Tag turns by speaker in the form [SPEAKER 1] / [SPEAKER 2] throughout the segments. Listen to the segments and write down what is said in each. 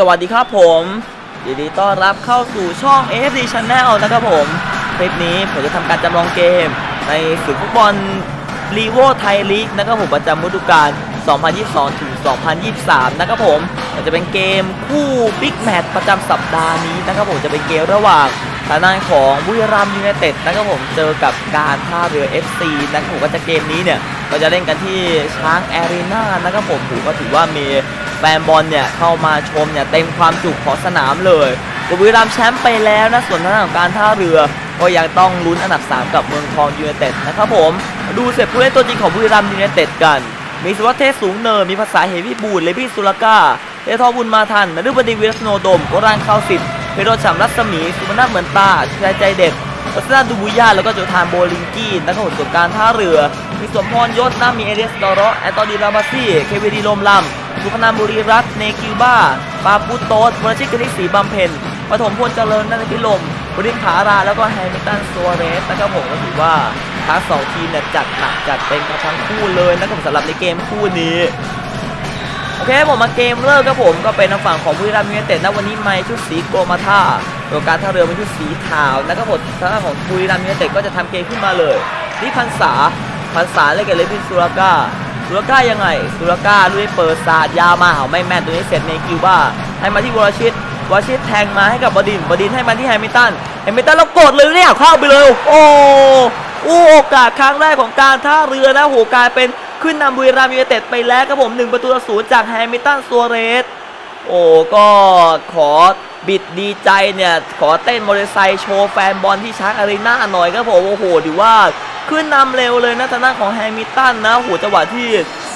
[SPEAKER 1] สวัสดีครับผมยินดีต้อนรับเข้าสู่ช่อง AFD Channel นะครับผม คลิปนี้ผมจะทำการจำลองเกม ในศึกฟุตบอลรีโว่ไทยลีกนะครับผมประจำฤดูกาล 2022 ถึง 2023 นะครับผมจะเป็นเกมคู่บิ๊กแมตช์ประจำสัปดาห์นี้นะครับผมจะเป็นเกมระหว่าง ทางด้านของบุรีรัมย์ยูไนเต็ดนะครับผมเจอกับการท่าเรือ FC นะครับผมก็จะเกมนี้เนี่ยเราจะเล่นกันที่ช้างแอรีนานะครับผมถือก็ถือว่ามีแฟนบอลเนี่ยเข้ามาชมเนี่ยเต็มความจุของสนามเลยบุรีรัมแชมป์ไปแล้วนะส่วนทางด้านของการท่าเรือ ก็ยังต้องลุ้นอันดับ 3 กับเมืองทองยูไนเต็ดนะครับผมดูเสร็จผู้เล่นตัวจริงของบุรีรัมยูไนเต็ดกัน มีสุวัสดิ์เทศสูงเนินมีภาษาเหวิบูลเลพี่สุรก้าเททอบุญมาทันนฤบดีวิรสโนดมโกรานเข้าสิบ เพโรฉ่ำรัศมี สุมนาถเหมือนตาชายใจเด็ดวัฒนาดูบุญญาแล้วก็โจทานโบลิงกี้นักขนส่วนการท่าเรือ มีสมพรยศนามีเอเดสดอรอแอนโตนีรามาซี่ เควิดีลมลัมสุพนาบุรีรัตน์เนกิวบ้าปาปุตโตสวรชิตกนิษฐ์สีบำเพ็ญปฐมพลเจริญนันทพิลมบริณขารา แล้วก็แฮมิลตันซัวเรสนะครับผมก็ถือว่าทั้งสองทีมเนี่ยจัดหนักจัดเต็มกันทั้งคู่เลยนะครับสำหรับในเกมคู่นี้ เคผมมาเกมเริ่มครับผมก็เป็นทางฝั่งของบุรีรัมย์ยูไนเต็ดนะวันนี้ไม่ชุดสีโกมาท่าตัวการท่าเรือเป็นชุดสีขาวนะครับผมทางของบุรีรัมย์ยูไนเต็ดก็จะทำเกมขึ้นมาเลยนี่พันษาพันษาเล่นกับเลวินซูราก้าซูราก้ายังไงซูราก้าลุยเปิดศาสตร์ยาวมาเอาไม่แม่นตัวนี้เสร็จเนกิวบ้าให้มาที่วรชิตวรชิตแทงมาให้กับบดินบดินให้มาที่แฮมิลตันแฮมิลตันแล้วกดเลยเนี่ยเข้าไปเลยโอ้โอ้โอกาสครั้งแรกของการท่าเรือนะโหกลายเป็น ขึ้นนำบุรีรัมย์ยูไนเต็ดไปแล้วครับผม1ประตูต่อศูนย์จากแฮมิลตันซัวเรสโอ้ก็ขอบิดดีใจเนี่ย ขอเต้นมอเตอร์ไซค์โชว์แฟนบอลที่ช้างอารีนาหน่อยครับผมโอ้โหถือว่าขึ้นนำเร็วเลยนะทางด้านของแฮมิลตันนะโหจังหวะที่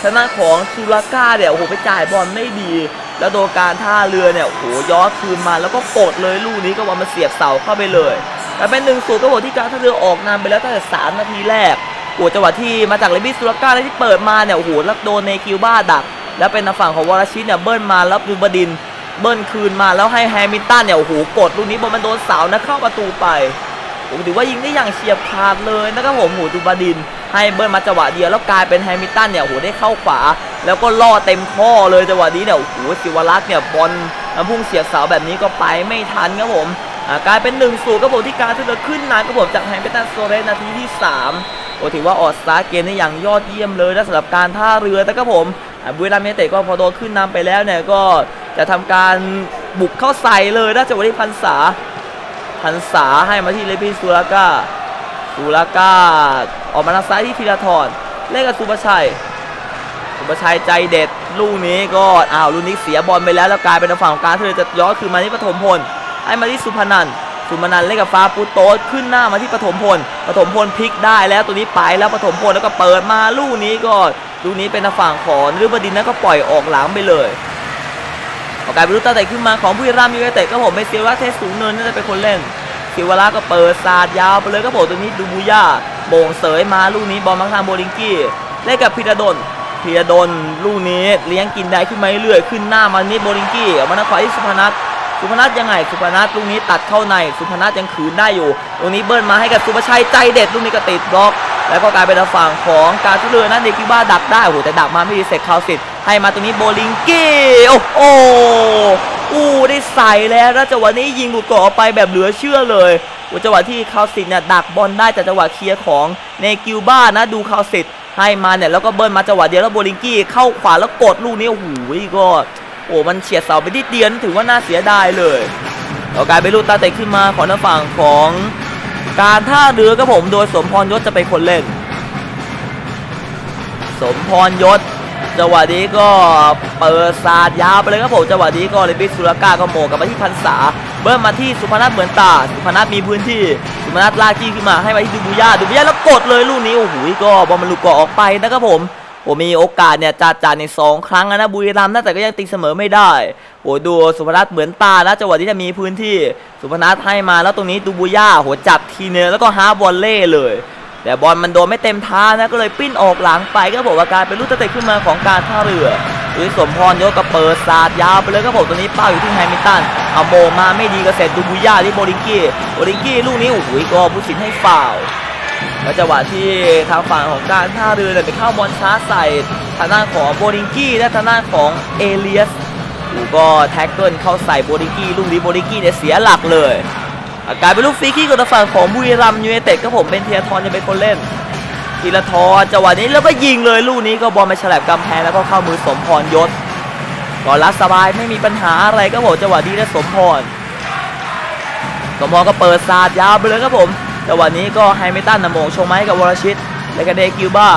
[SPEAKER 1] ทางด้านของซูราก้าเนี่ยโอ้โหไปจ่ายบอลไม่ดี แล้วโดนการท่าเรือเนี่ยโอ้โหย้อนคืนมาแล้วก็กดเลยลูกนี้ก็ว่ามันเสียบเสาเข้าไปเลยกลายเป็นหนึ่งศูนย์ครับผมที่การท่าเรือออกนำไปแล้วตั้งแต่สามนาทีแรก โอ้จังหวะที่มาจากเลวินซูราก้าที่เปิดมาเนี่ยโอ้โหแล้วโดนเนกิวบ้าดัก แล้วเป็นทางฝั่งของวรชิตเนี่ยเบิ้ลมาแล้วนฤบดิน เบิ้ลคืนมาแล้วให้แฮมิลตันเนี่ยโอ้โหกดลูกนี้บอลมันโดนเสานะเข้าประตูไปผมถือว่ายิงได้อย่างเฉียบขาดเลยนะครับผมโหนฤบดิน ให้เบิ้ลมาจังหวะเดียวแล้วกลายเป็นแฮมิลตันเนี่ยโอ้โหได้เข้าขวา แล้วก็ล่อเต็มข้อเลยจังหวะนี้เนี่ยโอ้โหสิวรักษ์เนี่ยบอลพุ่งเสียบเสาแบบนี้ก็ไปไม่ทันครับผมกลายเป็น1นศูนย์ครับผมที่การท่าเรือขึ้นนำครับผมจากแฮมิลตันซัวเรสนาทีที่ 3 โอ้ถือว่าออกสตาร์ทเกมได้อย่างยอดเยี่ยมเลยนะสำหรับการท่าเรือนะครับผมบุรีรัมย์ยูไนเต็ดก็พอโดนขึ้นนำไปแล้วเนี่ยก็จะทำการบุกเข้าใส่เลยนะจังหวะที่พันษาพันษาให้มาที่เลพิซูราก้าซูราก้าออกมาทางซ้ายที่ธีรทรเล่นกับสุภชัยสุภชัยใจเด็ดลูกนี้ก็อ้าวลูกนี้เสียบอลไปแล้วแล้วกลายเป็นฝั่งของการท่าเรือจะย้อนคืนมาที่ปฐมพลให้มาที่สุพนัน สุมนันเล่นกับฟาปูโตสขึ้นหน้ามาที่ปฐมพลปฐมพลพลิกได้แล้วตัวนี้ไปแล้วปฐมพลแล้วก็เปิดมาลูกนี้ก็ลูกนี้เป็นฝั่งของฤบดินนั้นก็ปล่อยออกหลังไปเลยโอกาสเป็นลูกตาเตะขึ้นมาของบุรีรัมย์ยูไนเต็ดก็ผมไม่เซียวว่าเทสสูงเนินน่าจะเป็นคนเล่นซิวาร่าก็เปิดสาดยาวไปเลยก็ผมตัวนี้ดูบูย่าโบ่งเสยมาลูกนี้บอลมังทางโบลิงกี้เล่นกับพิระดนพิระดนลูกนี้เลี้ยงกินได้ขึ้นมาเรื่อยขึ้นหน้ามานี่โบลิงกี้ออกมาทางขวาที่สุพนัท สุพนัทยังไง สุพนัทลูกนี้ตัดเข้าใน สุพนัทยังขืนได้อยู่ ตรงนี้เบิ้ลมาให้กับสุภชัยใจเด็ดลูกนี้ก็ติดบล็อก แล้วก็กลายเป็นฝั่งของการทุเรือนั่นเดคิบ้าดักได้โอ้โหแต่ดักมาไม่ดีเสร็จคาวสิทธิ์ให้มาตรงนี้โบลิงกี้โอ้โหอู้ได้ใส่แล้วแล้วจังหวะนี้ยิงหลุดกรอบออกไปแบบเหลือเชื่อเลยจังหวะที่คาวสิทธิ์เนี่ยดักบอลได้แต่จังหวะเคลียร์ของเนกิวบ้านะดูคาวสิทธิ์ให้มาเนี่ยแล้วก็เบิ้ลมาจังหวะเดียวแล้วโบลิงกี้เข้าขวาแล้วกดลูกนี้โอ้โหก็ อ้มันเฉียดเสาไปนิดเดียวถือว่าน่าเสียดายเลยเรากลายเป็นลูกตาเตะขึ้นมาของทางฝั่งของการท่าเรือครับผมโดยสมพรยศจะเป็นคนเล่น สมพรยศจังหวะนี้ก็เปิดสาดยาวไปเลยครับผมจังหวะนี้ก็เลยบิสุรก้าก็โมกับมาที่พันษาเบิ้ลมาที่สุพนัทเหมือนตาสุพนัทมีพื้นที่สุพนัทลากจี้ขึ้นมาให้มาที่ดูบุย่าดูบุย่าแล้วกดเลยลูกนี้โอ้โหก็บอลมันลุกเกาะออกไปนะครับผม โอ้มีโอกาสเนี่ยจัดจานในสองครั้งนะบุรีรัมย์นะแต่ก็ยังตีเสมอไม่ได้โอ้ดูสุพนัทเหมือนตานะจังหวะที่จะมีพื้นที่สุพนัทให้มาแล้วตรงนี้ดูบุย่าโหจับทีเนื้อแล้วก็ฮาบอลเล่เลย แต่บอลมันโดนไม่เต็มท่านะก็เลยปิ้นออกหลังไปก็บอกว่าการเป็นลูกเตะขึ้นมาของการท่าเรือหรือสมพรยศก็เปิดสาดยาวไปเลยก็บอกตัวนี้เป้าอยู่ที่แฮมิลตันเอาโมมาไม่ดีก็เสร็จดูบุย่าที่โบลิงกี้โบลิงกี้ลูกนี้โอ้โหก็ผู้สินให้ฟาว แล้วจังหวะที่ทางฝั่งของการท่าเรือเนี่ยไปเข้าบอลช้าใส่ทางด้านของโบลิงกี้และทางด้านของเอเลียสกูก็แท็กเกิลเข้าใส่โบลิงกี้ลูกนี้โบลิงกี้เนี่ยเสียหลักเลยอะกลายเป็นลูกฟรีคิกกับทางฝั่งของบุรีรัมย์ยูไนเต็ดครับผมเป็นธีราทรจะเป็นคนเล่นธีราทรจังหวะนี้แล้วก็ยิงเลยลูกนี้ก็บอลไปแฉลบกำแพงแล้วก็เข้ามือสมพรยศก็รับสบายไม่มีปัญหาอะไรครับผมจังหวะนี้ได้สมพรสมพรก็เปิดสาดยาวไปเลยครับผม จังหวะนี้ก็แฮมิลตันนะโหม่งชงให้กับวรชิต แล้วก็เนกิวบ้า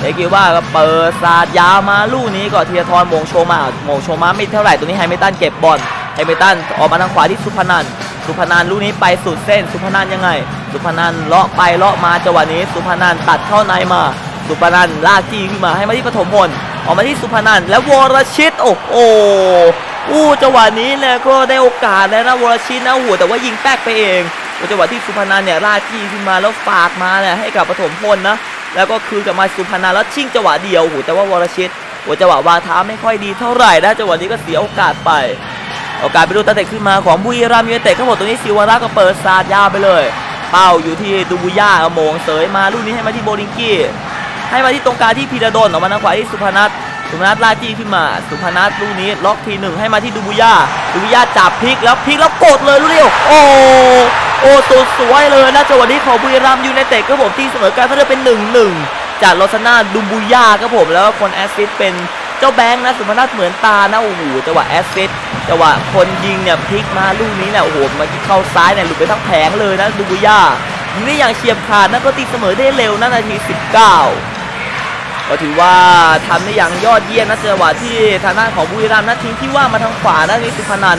[SPEAKER 1] เนกิวบ้าก็เปิดสาดยาวมาลูกนี้ก็ธีราทรโหม่งโชมาโหม่งโชมาไม่เท่าไหร่ตัวนี้แฮมิลตันเก็บบอลแฮมิลตันออกมาทางขวาที่สุพนันสุพนันลูกนี้ไปสุดเส้น สุพนันยังไง สุพนันเลาะไปเลาะมาจังหวะนี้ สุพนันตัดเข้าในมา สุพนันลากจี้ขึ้นมาให้มาที่ปฐมพลออกมาที่สุพนันแล้ววรชิตโอ้โหอู้จังหวะนี้เนี่ยก็ได้โอกาสแล้วนะวรชิตนะโอ้โหแต่ว่ายิงแป๊กไปเอง จังหวะที่สุพนันเนี่ยลากจี้ขึ้นมาแล้วฝากมาเนี่ยให้กับปฐมพลนะแล้วก็คืนกลับมาสุพนันแล้วชิงจังหวะเดียวโอ้โหแต่ว่าวรชิตโอ้จังหวะวางเท้าไม่ค่อยดีเท่าไหร่นะจังหวะนี้ก็เสียโอกาสไปกลายเป็นลูกตั้งเตะขึ้นมาของบุรีรัมย์ยูไนเต็ดทั้งหมดตรงนี้ซิวาร่าก็เปิดสาดยาวไปเลย เป้าอยู่ที่ดูบุย่าโหม่งเสยมาลูกนี้ให้มาที่โบลิงกี้ให้มาที่ตรงกลางที่พีระดนออกมาทางขวาที่สุพนัทสุพนัทลากจี้ขึ้นมา สุพนัทลูกนี้ล็อกทีหนึ่งให้มาที่ดูบุย่าดูบุย่าจับพลิกแล้วพลิกแล้วกดเลยลูกเดียวโอ้ โอ้ตัวสวยเลยนะจังหวะนี้ของบุรีรัมย์ยูไนเต็ดครับผมตีเสมอการท่าเรือเป็นหนึ่งหนึ่งจากลอสนาดูบุย่าครับผมแล้วคนแอสซิสเป็นเจ้าแบงค์นะสุพนัทเหมือนตานะโอ้โหจังหวะแอสซิสจังหวะคนยิงเนี่ยพลิกมาลูกนี้เนี่ยโอ้โหมันเข้าซ้ายเนี่ยหลุดไปทั้งแผงเลยนะดูบุย่ายิงได้อย่างเฉียบขาดนะก็ตีเสมอได้เร็วนะนาที 19ก็ถือว่าทำได้อย่างยอดเยี่ยมนะจังหวะที่ทางด้านของบุรีรัมย์นะทิ้งที่ว่ามาทางขวานะนี่สุพนัท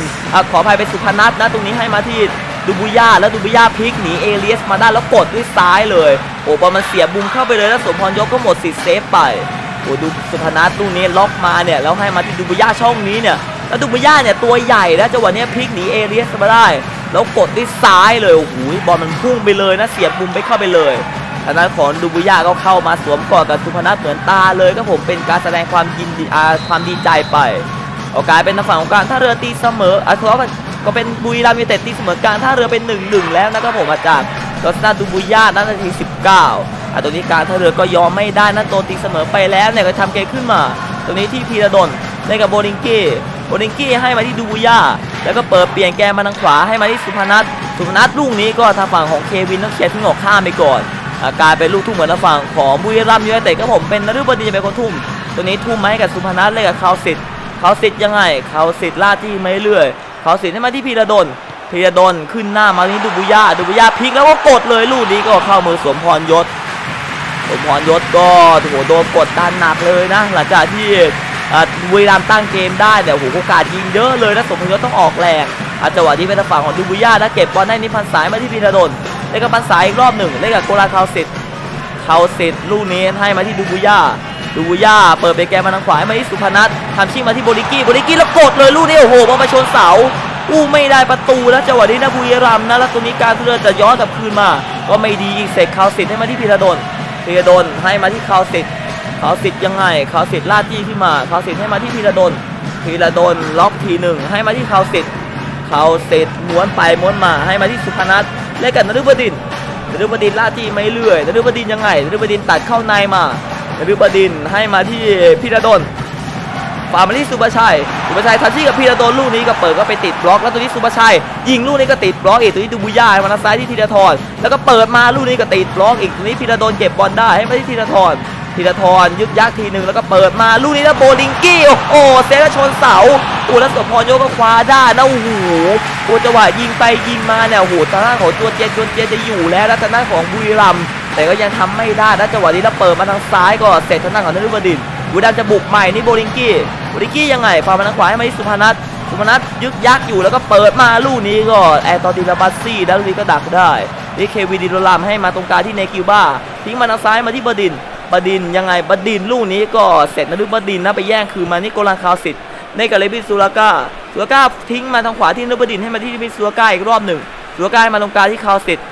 [SPEAKER 1] ขออภัยเป็นสุพนัทนะตรงนี้ให้มาที่ ดูบุย่าแล้วดูบุย่าพลิกหนีเอเลียสมาได้แล้วกดด้วยซ้ายเลยโอ้บอลมันเสียบุมเข้าไปเลยแล้วสมพรยกก็หมดสิทธิ์เซฟไปโอ้ดูสุพนัทลูกนี้ล็อกมาเนี่ยแล้วให้มาที่ดูบุย่าช่องนี้เนี่ยแล้วดูบุย่าเนี่ยตัวใหญ่นะจังหวะนี้พลิกหนีเอเลียสมาได้ แล้วกดด้วยซ้ายเลยโอ้โหบอลมันพุ่งไปเลยนะเสียบบุมไปเข้าไปเลยทางด้านของดูบุย่าก็เข้ามาสวมกอดกับสุพนัทเหมือนตาเลยก็ผมเป็นการแสดงความยินดีความดีใจไปโอกาสเป็นทางฝั่งของการท่าเรือตีเสมออะเพราะ ก็เป็นบุรีรัมย์ยูไนเต็ดตีเสมอการท่าเรือเป็น1นหนึ่งแล้วนะครับผมอาจารย์ลอสนาดูบุย่านาที19อะตรงนี้การท่าเรือก็ยอมไม่ได้นั่นโดนตีเสมอไปแล้วเนี่ยก็ทำเกมขึ้นมาตรงนี้ที่พีระดนในกับโบลิงกี้โบลิงกี้ให้มาที่ดูบุย่าแล้วก็เปิดเปลี่ยนแกนาทางขวาให้มาที่สุพนัทสุพนัทลูกนี้ก็ทางฝั่งของเควินต้องเคลียร์ทิ้งออกข้ามไปก่อนอาการเป็นลูกทุ่มเหมือนทางฝั่งของบุรีรัมย์ยูไนเต็ดครับผมเป็นนฤบดินจะเป็นคนทุ่ม ตัวนี้ทุ่มมาให้กับสุพนัทเลยกับเขาสิทธิ์เขาสิทธิ์ยังไงเขาสิทธิ์ลาดที่ไม่เรื่อย เขาเสิทธิ์ให้มาที่พีระดนพีระดนขึ้นหน้ามาที่ดูบุย่าดูบุย่าพลิกแล้วก็กดเลยลูกนี้ก็เข้ามือสวมพรยศสมพรยศก็โอ้โหโดนกดดันหนักเลยนะ หลังจากที่บุรีรัมตั้งเกมได้แต่โหโอกาสยิงเยอะเลยนะสมพรยศต้องออกแรงอาจังหวะที่เป็นฝั่งของดูบุย่านะเก็บบอลได้นิพันสายมาที่พีระดนเล่นกับปันสายอีกรอบหนึ่งเล่นกับโกลาคาวสิทธิ์คาวสิทธิ์ลูกนี้ให้มาที่ดูบุย่า ดูบุย่าเปิดเปลี่ยนแกนาทางขวาให้มาที่สุพนัททำชิ่งมาที่โบลิงกี้โบลิงกี้แล้วกดเลยลูกนี้โอ้โหบอลไปชนเสาอู้ไม่ได้ประตูแล้วจังหวะนี้นะบุรีรัมย์นะแล้วตัวนี้การท่าเรือจะย้อนกลับคืนมา ก็ไม่ดีอีกเสกคาวสิทธิ์ให้มาที่พีระดนพีระดนให้มาที่คาวสิทธิ์คาวสิทธิ์ยังไงคาวสิทธิ์ลากจี้ขึ้นมาคาวสิทธิ์ให้มาที่พีระดนพีระดนล็อกทีหนึ่งให้มาที่คาวสิทธิ์คาวสิทธิ์ม้วนไปม้วนมาให้มาที่สุพนัทเล่นกับนฤบดินนฤบดินลาดจี้ไม่เลื่อยนฤบดินยังไงนฤบดินตัดเข้าในมา ฤบดินให้มาที่พีระดนฝามาที่สุภชัย สุภชัยทัชชี่กับพีระดนลูกนี้ก็เปิดก็ไปติดบล็อกแล้วตัวนี้สุภชัย ยิงลูกนี้ก็ติดบล็อกอีกตัวนี้ดูบุย่ามาทางซ้ายที่ธีรทรแล้วก็เปิดมาลูกนี้ก็ติดบล็อกอีกตัวนี้พีระดนเก็บบอลได้ให้มาที่ธีรทร ธีรทรยึดยักทีหนึ่งแล้วก็เปิดมาลูกนี้แล้วโบลิงกี้โอ้โหเซฟแล้วชนเสาอูแล้วสมพรโยก็คว้าได้นะโอ้โหโอ้จังหวะยิงไปยิงมาเนี่ยโอ้โหทางด้านของตัวเจนตัวเจนจะอยู่แล้วแล้วทางด้านของบุรีรัมแต่ก็ยังทำไม่ได้นะจังหวะนี้แล้วเปิดมาทางซ้ายก็เสร็จทางด้านของนฤบดินบุรีรัมจะบุกใหม่นี่โบลิงกี้โบลิงกี้ยังไงฟามาทางขวาให้มาที่สุพนัทสุพนัทยึกยักอยู่แล้วก็เปิดมาลูกนี้ก็แอร์ตอดิลาบัสซี่แล้วลูกนี้ก็ดักได้นี่เควิดิโรลามให้มาตรงกลางที่เนกิวบ้าทิ้งมาทางซ้ายมาที่บดิน บดินยังไงบดินลูกนี้ก็เสร็จนะดูบดินนะไปแย่งคืนมานี่โกลังคาวสิทธิ์ในกับเรบินซูลาก้าซูลาก้าทิ้งมาทางขวาที่นฤบดินให้มาที่เรบินซูลาก้าอีกรอบหนึ่งซูลาก้ามาตรงกลางที่คาวสิทธิ์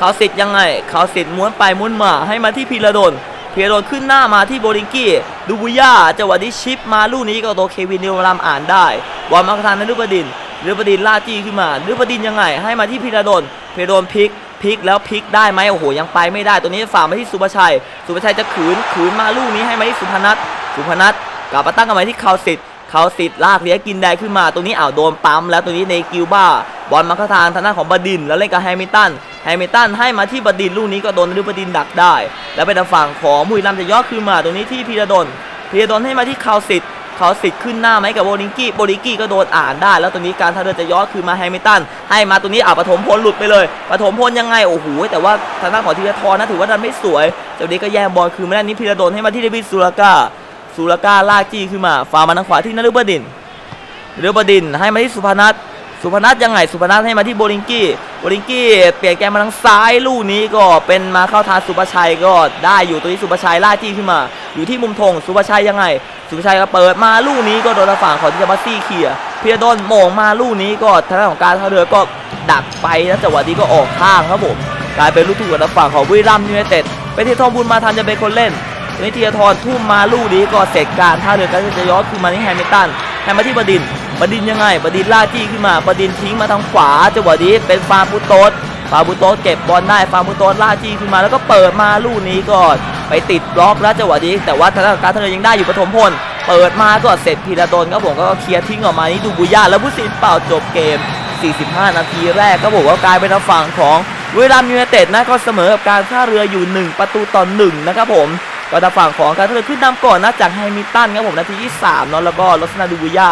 [SPEAKER 1] คาวสิทธิ์ยังไงคาวสิทธิ์ม้วนไปม้วนมาให้มาที่พีระดนพีระดนขึ้นหน้ามาที่โบลิงกี้ดูมบูย่าจังหวะที่ชิปมาลูกนี้ก็โตเควินนิวรามอ่านได้บอลมาทางนฤบดินนฤบดินลากจี้ขึ้นมานฤบดินยังไง ให้มาที่พีระดนพีระดนพลิก พลิกแล้วพลิกได้ไหมโอ้โหยังไปไม่ได้ตัวนี้ฝากมาที่ศุภชัย สุภชัยจะขืนขืนมาลูกนี้ให้มาที่สุพนัทสุพนัทกลับมาตั้งกันใหม่ที่คาวสิทธิ์เขาสิทธิ์ลากเลี้ยกินได้ขึ้นมาตรงนี้อ้าวโดนปั๊มแล้วตรงนี้ในกิวบ้าบอลมาเข้าทางทางด้านของบดินแล้วเล่นกับแฮมิลตันแฮมิลตันให้มาที่บดินลูกนี้ก็โดนนฤบดินดักได้ แล้วเป็นทางฝั่งของบุรีรัมย์จะยอขึ้นมาตรงนี้ที่พีระดลพีระดลให้มาที่เขาสิทธิ์ เขาสิทธิ์ขึ้นหน้าไหมกับโบลิงกี้โบลิงกี้ก็โดนอ่านได้ แล้วตัวนี้การท่าเรือจะย้อนคืนมาแฮมิลตันให้มาตัวนี้อะปฐมพลหลุดไปเลยปฐมพลยังไงโอ้โหแต่ว่าทางด้านของธีรทรนะถือว่าดันไม่สวยเจ้านี้ก็แย่งบอลคืนมาด้นนี้พีระดลให้มาที่เดวิดสุรากาสุรากาลากจี้ขึ้นมาฟามาทางขวาที่นฤบดินนฤบดินให้มาที่สุพนัท สุพนัทยังไงสุพนัทให้มาที่โบลิงกี้โบลิงกี้เปลี่ยนแกมมาทางซ้ายลูกนี้ก็เป็นมาเข้าทางสุภชัยก็ได้อยู่ตัวนี้สุภชัยล่าจี้ขึ้นมา อยู่ที่มุมธงสุภชัยยังไง สุภชัยก็เปิดมาลูกนี้ก็โดนทางฝั่งของจะมาซี่เขี่ยเพียโดนโมงมาลูกนี้ก็ทางด้านของการท่าเรือก็ดักไปแล้วจังหวะนี้ก็ออกข้างครับผมกลายเป็นลูกทุ่งกับทางฝั่งของบุรีรัมย์ยูไนเต็ดเป็นทีทองบุญมาทันจะเป็นคนเล่นนี้ธีรทรทุ่มมาลูกนี้ก็เสร็จการท่าเรือก็จะย้อนขึ้นมาที่แฮมิลตันให้มาที่บดิน บดินยังไง บดินล่าจี้ขึ้นมา บดินทิ้งมาทางขวาจังหวะนี้เป็นฟาบุโตสฟาบุโตสเก็บบอลได้ฟาบุโตสล่าจี้ขึ้นมาแล้วก็เปิดมาลูกนี้ก็ไปติดบล็อกแล้วจังหวะนี้แต่ว่าทางด้านการท่าเรือยังได้อยู่ปฐมพลเปิดมาก็เสร็จพีรดลครับผมก็เคลียร์ทิ้งออกมานี่ดูมบูย่าแล้วผู้ตัดสินเป่าจบเกม 45 นาทีแรกก็บอกว่ากลายเป็นทางฝั่งของบุรีรัมย์ยูไนเต็ดนะก็เสมอกับการท่าเรืออยู่ 1 ประตูต่อ1นะครับผมก็ทางฝั่งของการท่าเรือขึ้นนำก่อนนะจากแฮมิลตันครับผมนาทีที่3เนาะแล้วก็ลอนซาน่าดูมบูย่า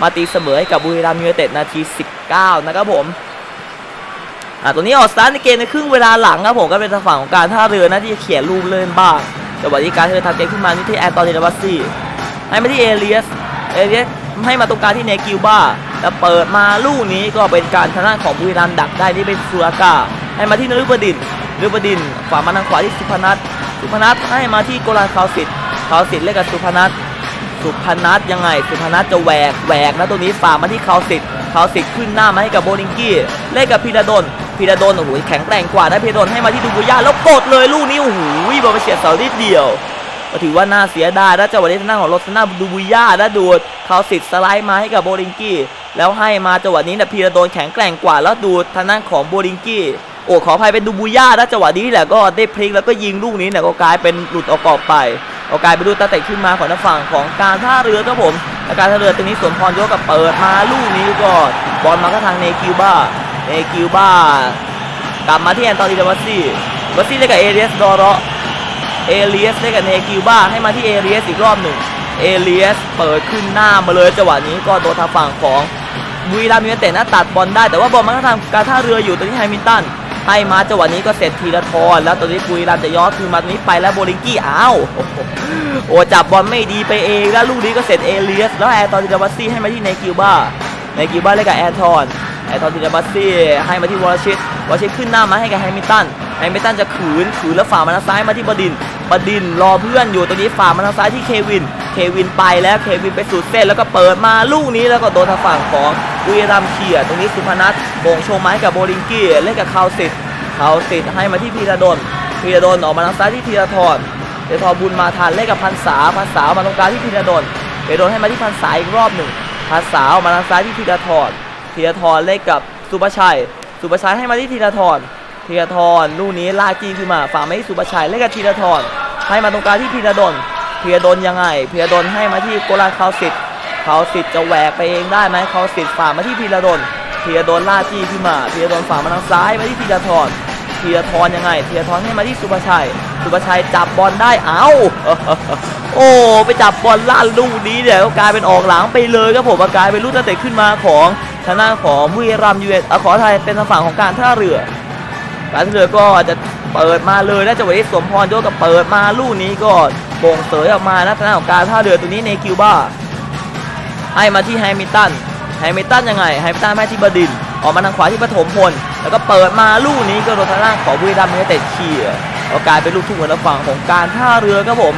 [SPEAKER 1] มาตีเสมอให้กับบุรีรัมย์ยูไนเต็ดนาที 19 นะครับผมอ่าตัวนี้ออกสตาร์ทในเกมในครึ่งเวลาหลังครับผมก็เป็นทางฝั่งของการท่าเรือนะที่จะเขียนรูปเล่นบ้างแต่วันนี้การท่าเรือทำเกมขึ้นมานี่ที่แอนโตนิโบัสซี่ให้มาที่เอเลียสเอเลียสให้มาตรงกลางที่เนกิวบ้าแต่เปิดมาลูกนี้ก็เป็นการชนะของบุรีรัมย์ดักได้ที่เป็นซูลาก้าให้มาที่นฤบดินนฤบดินฝากมาทางขวาที่สุพนัทสุพนัทให้มาที่โกรันคาวสิทธิ์คาวสิทธิ์เล่นกับสุพนัท สุพนัทยังไง สุพนัทจะแหวกแหวกนะตรงนี้ฝากมาที่คาวสิทธิ์คาวสิทธิ์ขึ้นหน้ามาให้กับโบลิงกี้เล่นกับพีระดนพีระดนโอ้โหแข็งแกร่งกว่านะพีรดลให้มาที่ดูมบูย่าแล้วกดเลยลูกนี้โอ้โหบอลไปเฉียดเสานิดเดียวก็ถือว่าน่าเสียดายนะจังหวะนี้ทางด้านของโรสนาดูบุย่านะดูดเขาสิทธิ์สไลด์มาให้กับโบลิงกี้แล้วให้มาจังหวะนี้นะพีระโดนแข็งแกร่งกว่าแล้วดูทางด้านของโบลิงกี้โอ้ขออภัยเป็นดูบุย่านะจังหวะนี้แหละก็ได้พลิกแล้วก็ยิงลูกนี้เนี่ยก็กลายเป็นหลุดออกกรอบไป ก็กายเป็นลูตาเตะขึ้นมาของทางฝั่งของการท่าเรือครับผมและการท่าเรือตรงนี้สวนพรยกกับเปิดมาลูกนี้ก็บอลมาก็ทางเนกิวบ้าเนกิวบ้ากลับมาที่แอนโตนีเดวัสซี่วัสซี่เล่นกับเอเลียสดอเลาะห์เอเลียสเล่นกับเนกิวบ้าให้มาที่เอเลียสอีกรอบหนึ่งเอเลียสเปิดขึ้นหน้ามาเลยจังหวะนี้ก็โดนทางฝั่งของบุรีรัมย์ยูไนเต็ดนะตัดบอลได้แต่ว่าบอลมาก็ทางการท่าเรืออยู่ตรงที่แฮมิลตัน ให้มาจังหวะนี้ก็เสร็จธีราทรแล้วตอนนี้บุรีรัมย์จะย้อนคืนมาตรงนี้ไปแล้วโบลิงกี้อ้าวโอ้จับบอลไม่ดีไปเองแล้วลูกนี้ก็เสร็จเอเลียสแล้วแอนโตอนีเดวัสซี่ให้มาที่เนกิวบ้าเนกิวบ้าเล่นกับแอนทอนแอนโทนีเดบัสซี่ให้มาที่วอลชิตวอลชิตขึ้นหน้ามาให้กับแฮมิลตันแฮมิลตันจะขืนขืนแล้วฝ่ามาทางซ้ายมาที่บดินบดินรอเพื่อนอยู่ตรงนี้ฝ่ามาทางซ้ายที่เควิน เควินไปแล้วเควินไปสุดเส้นแล้วก็เปิดมาลูกนี้แล้วก็โดนทางฝั่งของ บุรีรัมเขียตรงนี้สุพนัทโบ่งโชว์ไม้กับโบลิงกี้เล่นกับคาวสิทธิ์คาวสิทธิ์ให้มาที่พีระดนพีระดนออกมาทางซ้ายที่ธีระทรธีรทรบุญมาทานเล่นกับพันษาพันษามาตรงกลางที่พีระดนพีระดนให้มาที่พันษาอีกรอบหนึ่งพันษาออกมาทางซ้ายที่ธีระทรธีระทรเล่นกับสุภชัย สุภชัยให้มาที่ธีระทรธีระทรลูกนี้ลากจีขึ้นมาฝ่าไมาที่สุภชัยเล่นกับธีรทรให้มาตรงกลางที่พีระดลพีระดลยังไงพีระดลให้มาที่โกลาคาวสิทธิ์ คาสิทธิ์จะแหวกไปเองได้ไหมคาสิทธิ์ฝ่ามาที่พีระดลพีระดลลาจีขึ้นมาพีระดลฝ่ามาทางซ้ายมาที่ธีรทรธีรทรยังไงธีรทรให้มาที่สุภชัย สุภชัยจับบอลได้เอ้าโอ้ไปจับบอลลั่นลูกนี้เนี่ยก็กลายเป็นออกหลังไปเลยครับผมกลายเป็นลูกตั้งแต่ขึ้นมาของทางด้านของบุรีรัมยูเอสขอไทยเป็นทางฝั่งของการท่าเรือ การท่าเรือก็จะเปิดมาเลยนะจังหวะนี้สมพรโยกกับเปิดมาลูกนี้ก็โป่งเสยออกมานะทางด้านของการท่าเรือตัวนี้ในคิวบ้า ให้มาที่แฮมิลตันแฮมิลตันยังไงแฮมิลตันให้ที่บดิน ออกมาทางขวาที่ปฐมพล แล้วก็เปิดมาลูกนี้ก็โดนทางด้านของบุรีรัมย์ยูไนเต็ดเขี่ยก็กลายเป็นลูกทุ่งเหมือนฝั่งของการท่าเรือครับผม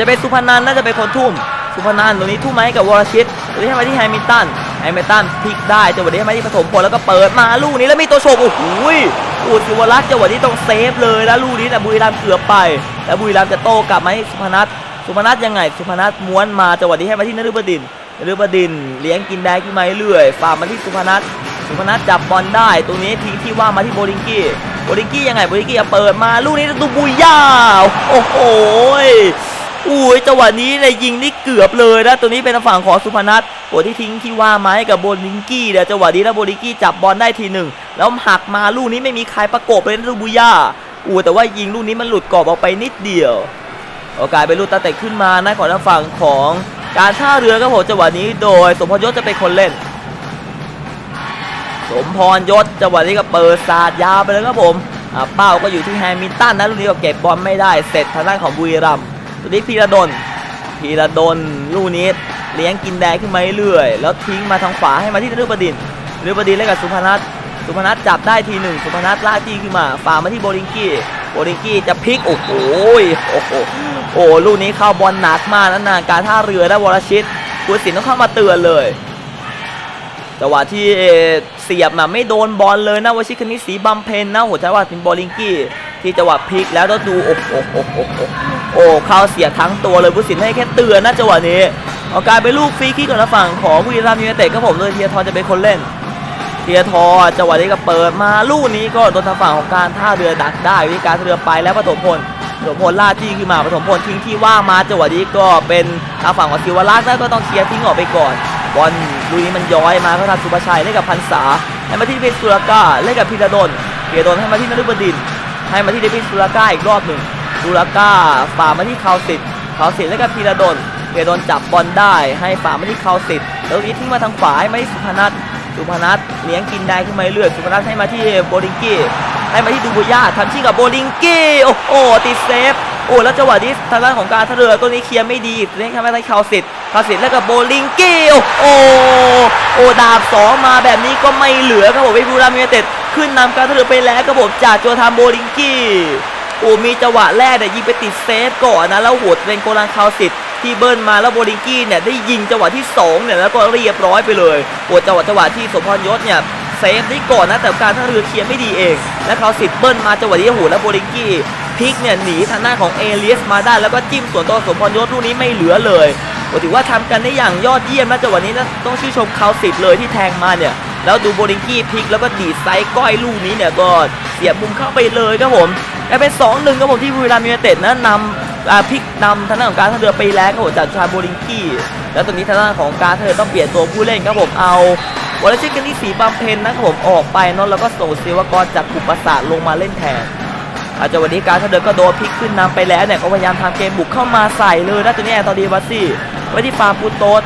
[SPEAKER 1] จะเป็นสุพนันน่าจะเป็นคนทุ่มสุพนันตรงนี้ทุ่มมาให้กับวรชิตตรงนี้ให้มาที่แฮมิลตันแฮมิลตันพลิกได้จังหวะนี้ให้มาที่ปฐมพลแล้วก็เปิดมาลูกนี้แล้วมีตัวโฉบโอ้โหอู๊ดศิวรักษ์จังหวะนี้ต้องเซฟเลยแล้วลูกนี้แต่บุรีรัมย์เกือบไป แล้วบุรีรัมย์จะโต้กลับมาให้สุพนัท สุพนัทยังไง สุพนัทม้วนมาจังหวะนี้ให้มาที่นฤบดินนฤบดินเลี้ยงกินได้ขึ้นมาเรื่อยฝ่ามาที่สุพนัทสุพนัทจับบอลได้ ตรงนี้ทิ้งที่ว่ามาที่โบลิงกี้โบลิงกี้ยังไงโบลิงกี้เปิดมาลูกนี้ตูบุยยาวโอ้โหอุ้ยจังหวะนี้เลยยิงนี่เกือบเลยนะตัวนี้เป็นฝั่งของสุพนัทโอ้ที่ทิ้งที่ว่าไม้กับโบลิงกี้เดี๋ยวจังหวะนี้แล้วโบลิงกี้จับบอลได้ทีหนึ่งแล้วหักมาลูกนี้ไม่มีใครประกบเลยนะลูบุย่าอู้แต่ว่ายิงลูกนี้มันหลุดกรอบออกไปนิดเดียว โอกาสเป็นลูกตาเตะขึ้นมานะของทางฝั่งของการท่าเรือครับผมจังหวะนี้โดย สมพรยศจะเป็นคนเล่น สมพรยศจังหวะนี้ก็เปิดสาดยาวไปเลยครับผมอ่าเป้าก็อยู่ที่แฮมิลตันนะลูกนี้ก็เก็บบอลไม่ได้เสร็จทางด้านของบุรีรัมย์ตัวนี้พีระดนพีระดนลูกนี้เลี้ยงกินแดงขึ้นมาเรื่อยแล้วทิ้งมาทางขวาให้มาที่นฤบดินนฤบดินเล่นกับสุพนัทสุพนัทจับได้ทีหนึ่งสุพนัทลากจี้ขึ้นมาฝ่ามาที่โบลิงกี้ โบลิงกี้จะพลิกโอ้โหโอ้โหโอ้ลูกนี้เข้าบอลหนักมากนั่นนการท่าเรือและวรชิตคุณสินต้องเข้ามาเตือนเลยจังหวะที่เสียบน่ะไม่โดนบอลเลยนะวชิคณิตสีบำเพ็ญนะหัวใจว่าเป็นบอลลิงกี้ ที่จังหวะพลิกแล้วต้องดูโอ้โหโอ้โหโอ้โอ้เข้าเสียบทั้งตัวเลยผู้สินให้แค่เตือนนะจังหวะนี้เอากลายเป็นลูกฟรีคิกของทางฝั่งของบุรีรัมย์ยูไนเต็ดครับผมโดยเทียทรจะเป็นคนเล่น ธีราทรจังหวะนี้ก็เปิดมาลูกนี้ก็โดนทางฝั่งของการท่าเรือดักได้ทีนี้การท่าเรือไปแล้วปฐมพลปฐมพลลากจี้ขึ้นมาปฐมพลทิ้งที่ว่างมาจังหวะนี้ก็เป็นทางฝั่งของศิวรักษ์แล้วก็ต้องเคลียร์ทิ้งออกไปก่อนบอลลูกนี้มันย้อยมาก็ทำศุภชัยเล่นกับพรรษาให้มาที่เรบินซูลาก้าเล่นกับพีรดลพีรดลให้มาที่นฤบดิน ให้มาที่เรบินซูลาก้าอีกรอบหนึ่งซูลาก้าฝากมาที่คาวสิทธิ์คาวสิทธิ์เล่นกับพีระดนพีระดนจับบอลได้ให้ฝ่ามาที่คาวสิทธิ์แล้วนี้ทิ้งมาทางขวาให้มาที่สุพนัท สุพนัทเลี้ยงกินได้ขึ้นมาเรื่อยสุพนัทให้มาที่โบลิงกี้ให้มาที่ดูบุย่าทำชิ่งกับโบลิงกี้โอ้โหติดเซฟโอ้แล้วจังหวะนี้ทางด้านของการท่าเรือตัวนี้เคลียร์ไม่ดีเล่นทำให้ได้คาวสิทธิ์คาวสิทธิ์แล้วกับโบลิงกี้โอ้โหโอ้ดาบสองมาแบบนี้ก็ไม่เหลือครับผมวิบูรามยูไนเต็ดขึ้นนำการท่าเรือไปแล้วครับผมจากโจทามโบลิงกี้โอ้มีจังหวะแรกเนี่ยยิงไปติดเซฟก่อนนะแล้วหัวเป็นโกลังคาวสิทธิ์ ที่เบิ้ลมาแล้วโบลิงกี้เนี่ยได้ยิงจังหวะที่2เนี่ยแล้วก็เรียบร้อยไปเลยโอ้จังหวะจังหวะที่สมพรยศเนี่ยเซฟได้ก่อนนะแต่การท่าเรือเคลียร์ไม่ดีเอง และคาวสิทธิ์เบิ้ลมาจังหวะที่โอ้โหแล้วโบลิงกี้พลิกเนี่ยหนีทางหน้าของเอเลียสมาได้แล้วก็จิ้มสวนตัวสมพรยศลูกนี้ไม่เหลือเลยอ้ถือว่าทำกันได้อย่างยอดเยี่ยมนะจังหวะนี้นะต้องชื่นชมคาวสิทธิ์เลยที่แทงมาเนี่ยแล้วดูโบลิงกี้พลิกแล้วก็ดีดไซด์ก้อยลูกนี้เนี่ยก็เสียบมุมเข้าไปเลยครับผมกลายเป็น2ต่อหนึ่งครับผมที่บุรีรัมย์ยูไนเต็ดนะนำ พลิกนำทางด้านของการท่าเรือไปแล้วครับผมจากชาโบลิงกี้แล้วตรงนี้ทางด้านของการท่าเรือต้องเปลี่ยนตัวผู้เล่นครับผมเอาวอลเลย์กันที่สีบำเพ็ญนะครับผมออกไปเนาะแล้วก็ส่งศิวกรจากขุมประสาทลงมาเล่นแทนอาจจะวันนี้การท่าเรือก็โดนพลิกขึ้นนำไปแล้วเนี่ยก็พยายามทำเกมบุกเข้ามาใส่เลยนะตัวนี้แอนดีวัซี่ไว้ที่ฟาร์ปูโตส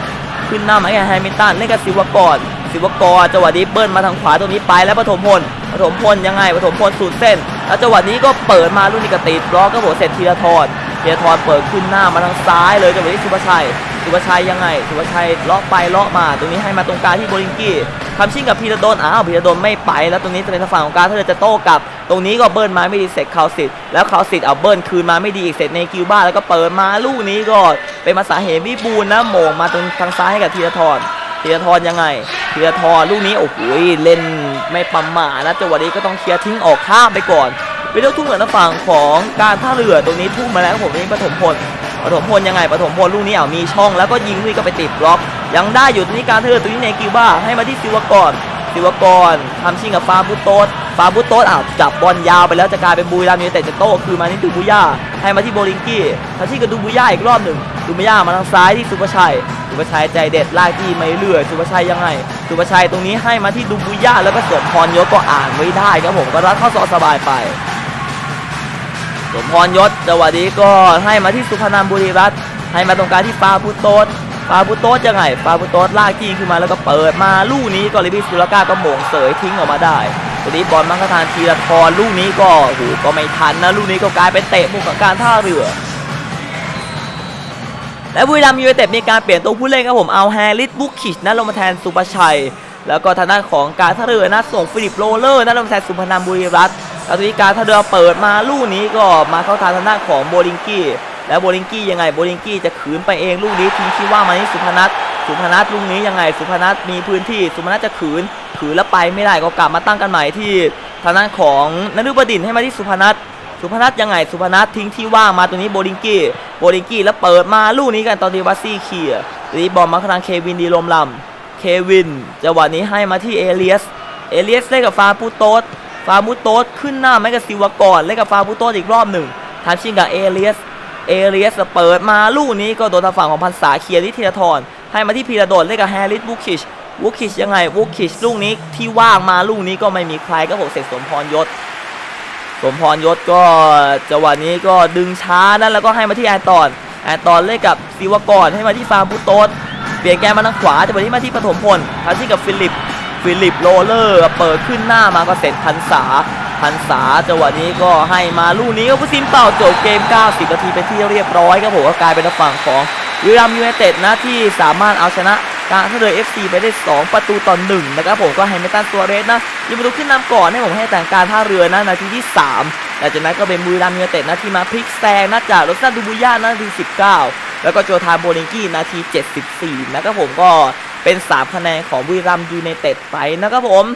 [SPEAKER 1] ขึ้นนำไอ้แฮมิลตันเล่นกับศิวากรศิวกรจังหวะนี้เบิ้ลมาทางขวาตรงนี้ไปแล้วปฐมพลปฐมพลยังไงปฐมพลสูดเส้น แล้วจังหวะนี้ก็เปิดมาลูกนี้ก็ติดบล็อกก็โหเสร็จธีรทรธี รทรเปิดขึ้นหน้ามาทางซ้ายเลยจังหวะนี้สุภชัย สุภชัยยังไง สุภชัยเลาะไปเลาะมา ตรงนี้ให้มาตรงกลางที่โบลิงกี้ทำชิ่งกับพีระดนอ้าวพีระดนไม่ไป แล้วตรงนี้จะเป็นทางฝั่งของการถ้าเราจะโต้กลับ ตรงนี้ก็เบิ้ลมาไม่ดีเสร็จคาวสิทธิ์แล้วคาวสิทธิ์เอาเบิ้ลคืนมาไม่ดีอีกเสร็จในคิวบ้าแล้วก็เปิดมาลูกนี้ก็เป็นมาสาเหตุวิบูลนะโมงมาตรงทางซ้ายให้กับธีรทรธีรทรยังไงธีรทรลูกนี้โอ้โหเล่นไม่ประมาทนะจังหวะนี้ก็ต้องเคลียร์ทิ้งออกข้ามไปก่อน ไปเลือกทุ่งเหนือทาฝั่งของการท่าเรือตรงนี้ทุ่งมาแล้วผมนี่ปฐมพลปฐมพลยังไงปฐมพลลูกนี้เอามีช่องแล้วก็ยิงลูกนี้ก็ไปติดบล็อก ยังได้อยู่ตรงนี้การท่าเรือตรงนี้เนกิบ้าให้มาที่ซิวกรซิวกรทำชิงกับฟาบุโตสฟาบุโตสอ้าวจับบอลยาวไปแล้วจะกลายเป็นบุรีรัมย์ยูไนเต็ดจะโต้คือมาที่ดูบุย่าให้มาที่โบลิงกี้ทำชิงกับดูบุย่าอีกรอบหนึ่งดูบุย่ามาทางซ้ายที่สุภชัยสุภชัยใจเด็ดลากที่ไม่เลื่อยสุภชัยยังไงสุภชัยตรงนี้ให้มาที่ดูบุย่าแล้วก็สมพรยศก็อ่านไม่ได้ครับผมก็รัดเข้าซอสบายไป สมพรยศจังหวะนี้ก็ให้มาที่สุพนันบุรีรัตน์ให้มาตรงกลางที่ฟาพุโตสฟาพุโตสยังไงฟาพุโตสลากจี้ขึ้นมาแล้วก็เปิดมาลูกนี้ก็ลิบิสุลก้าก็โหม่งเสยทิ้งออกมาได้ตัวนี้บอลมังคทานทีละทรลูกนี้ก็โอ้โหก็ไม่ทันนะลูกนี้ก็กลายเป็นเตะมุมของการท่าเรือ และบุรีรัมย์ยูไนเต็ดมีการเปลี่ยนตัวผู้เล่นครับผมเอาแฮร์ริสบุกคิชนะลงมาแทนสุปชัย แล้วก็ทางด้านของการท่าเรือนะส่งฟิลิปโรเลอร์นะลงมาแทนสุพนันบุรีรัตน์ แล้วทีนี้การท่าเรือเปิดมาลูกนี้ก็มาเข้าทางทางด้านของโบลิงกี้แล้วโบลิงกี้ยังไงโบลิงกี้จะขืนไปเองลูกนี้ทิ้งที่ว่ามาที่สุพนัทสุพนัทลูกนี้ยังไงสุพนัทมีพื้นที่สุพนัทจะขืนขืนแล้วไปไม่ได้ก็กลับมาตั้งกันใหม่ที่ทางด้านของนฤบดินให้มาที่สุพนัทสุพนัทยังไงสุพนัททิ้งที่ว่างมาตรงนี้โบลิงกี้โบลิงกี้แล้วเปิดมาลูกนี้กันตอนที่วัสซี่เคียร์ทีนี้บอลมาทางเควินดีลมลำเควินจังหวะนี้ให้มาที่เอเลียสเอเลียสเล่นกับฟาปูโตส ฟามูโตสขึ้นหน้าแมกกาซิวกรเล่นกับฟามูโตสอีกรอบหนึ่งทำชิงกับเอเลียสเอเรียสเปิดมาลูกนี้ก็โดนทางฝั่งของพันษาเคียร์ที่ธีรทรให้มาที่พีระโดดเล่นกับแฮร์ริสบุคิชบุคิชยังไงบุคิชลูกนี้ที่ว่างมาลูกนี้ก็ไม่มีใครก็ผมเสร็จสมพรยศ สมพรยศก็จังหวะนี้ก็ดึงช้านั่นแล้วก็ให้มาที่แอนตอนแอนตอนเล่นกับซิวากรให้มาที่ฟาร์มบุโตสเปลี่ยนแกนมาทางขวาจังหวะนี้มาที่ปฐมพลทันที่กับฟิลิป ฟิลิปโรเลอร์เปิดขึ้นหน้ามาก็เสร็จพรรษาพรรษาจังหวะนี้ก็ให้มาลูกนี้ก็ผู้ตัดสินเป่าจบเกม 90 นาทีเป็นที่เรียบร้อยครับผมก็กลายเป็นฝั่งของบุรีรัมย์ยูไนเต็ดนะที่สามารถเอาชนะการท่าเรือ FC ไปได้ 2 ประตูต่อ1นะครับผมก็ให้เมตันตัวเรสนะยิงประตูขึ้นนำก่อนให้ผมให้แก่การท่าเรือนะนาทีที่ 3 แต่จากนั้นก็เป็นบุรีรัมย์ยูไนเต็ดนะที่มาพลิกแซงนะจากโรซันดูบุย่านะนาที 19 แล้วก็โจทานโบลิงกี้นาที 74 นะครับผมก็ เป็น3คะแนนของบุรีรัมย์ยูไนเต็ดไปนะครับผม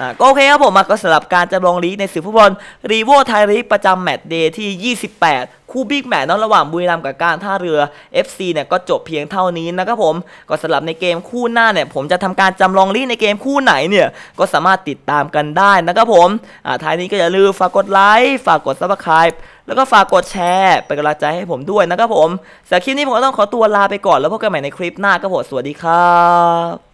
[SPEAKER 1] อ่าก็โอเคครับผมมาก็สำหรับการจำลองลีกในศึกฟุตบอลรีโวไทยลีกประจำ matchday ที่ 28 คู่บิ๊กแมตช์เนาะระหว่างบุรีรัมย์กับการท่าเรือ FC เนี่ยก็จบเพียงเท่านี้นะครับผมก็สำหรับในเกมคู่หน้าเนี่ยผมจะทำการจำลองลีกในเกมคู่ไหนเนี่ยก็สามารถติดตามกันได้นะครับผมอ่าท้ายนี้ก็อย่าลืมฝากกดไลค์ฝากกด subscribe แล้วก็ฝากกดแชร์เป็นกำลังใจให้ผมด้วยนะครับผมสำหรับคลิปนี้ผมก็ต้องขอตัวลาไปก่อนแล้วพบกันใหม่ในคลิปหน้าครับผมสวัสดีครับ